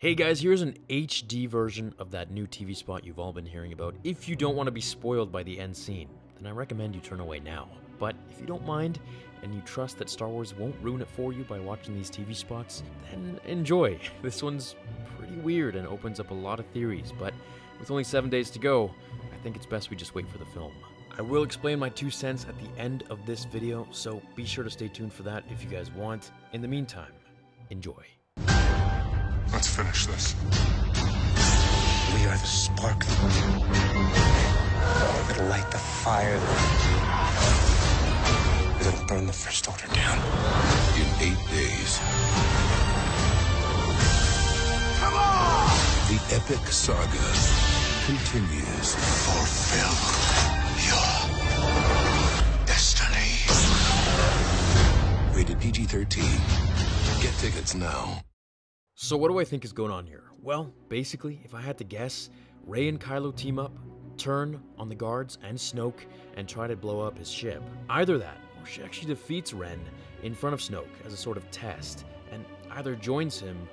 Hey guys, here's an HD version of that new TV spot you've all been hearing about. If you don't want to be spoiled by the end scene, then I recommend you turn away now. But if you don't mind, and you trust that Star Wars won't ruin it for you by watching these TV spots, then enjoy. This one's pretty weird and opens up a lot of theories, but with only seven days to go, I think it's best we just wait for the film. I will explain my two cents at the end of this video, so be sure to stay tuned for that if you guys want. In the meantime, enjoy. Let's finish this. We are the spark that'll light the fire that'll burn the First Order down. In eight days. Come on! The epic saga continues. Fulfill your destiny. Rated PG 13. Get tickets now. So what do I think is going on here? Well, basically, if I had to guess, Rey and Kylo team up, turn on the guards and Snoke, and try to blow up his ship. Either that, or she actually defeats Ren in front of Snoke as a sort of test, and either joins him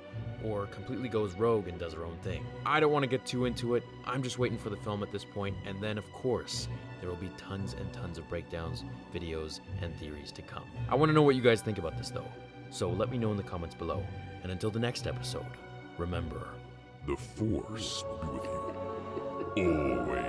or completely goes rogue and does her own thing. I don't want to get too into it, I'm just waiting for the film at this point, and then of course, there will be tons and tons of breakdowns, videos, and theories to come. I want to know what you guys think about this though, so let me know in the comments below. And until the next episode, remember The Force will be with you. Always.